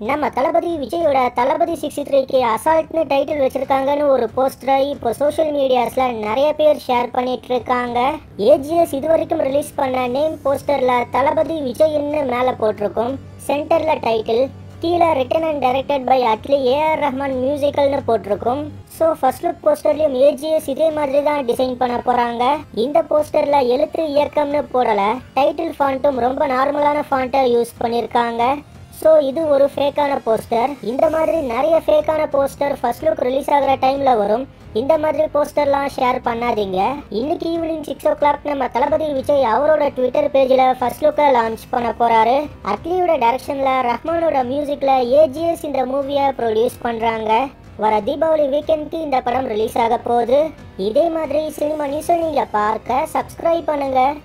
விஜயோட தளபதி சிக்ஸ்டி த்ரீக்கு அசால்ட்னு டைட்டில் வச்சிருக்காங்கன்னு ஒரு போஸ்டரை இப்போ சோஷியல் மீடியாஸில் நிறைய பேர் ஷேர் பண்ணிட்டு இருக்காங்க ஏஜிஎஸ் இது வரைக்கும் ரிலீஸ் பண்ண நேம் போஸ்டரில் தளபதி விஜய்ன்னு மேலே போட்டிருக்கும். சென்டரில் டைட்டில் கீழே written and directed by Atlee AR Rahman மியூசிக்கல்னு போட்டிருக்கும். ஸோ ஃபர்ஸ்ட் லுக் போஸ்டர்லையும் ஏஜிஎஸ் இதே மாதிரி தான் டிசைன் பண்ண போகிறாங்க இந்த போஸ்டரில் எழுத்து இயக்கம்னு போடல டைட்டில் ஃபாண்ட்டும் ரொம்ப நார்மலான ஃபாண்ட்டை யூஸ் பண்ணியிருக்காங்க ஸோ இது ஒரு ஃபேக்கான போஸ்டர் இந்த மாதிரி நிறைய ஃபேக்கான போஸ்டர் ஃபர்ஸ்ட் லுக் ரிலீஸ் ஆகிற டைமில் வரும். இந்த மாதிரி போஸ்டர்லாம் ஷேர் பண்ணாதீங்க. இன்னைக்கு ஈவினிங் சிக்ஸ் ஓ கிளாக் நம்ம தளபதி விஜய் அவரோட ட்விட்டர் பேஜில் ஃபர்ஸ்ட் லுக்கை லான்ச் பண்ண போறாரு. அட்லியோட டைரக்ஷனில் ரஹ்மானோட மியூசிக்கில் ஏஜிஎஸ் இந்த மூவியை ப்ரொடியூஸ் பண்ணுறாங்க வர தீபாவளி வீக்கெண்ட்க்கு இந்த படம் ரிலீஸ் ஆக போகுது. இதே மாதிரி சினிமா நியூஸை நீங்கள் பார்க்க சப்ஸ்கிரைப் பண்ணுங்கள்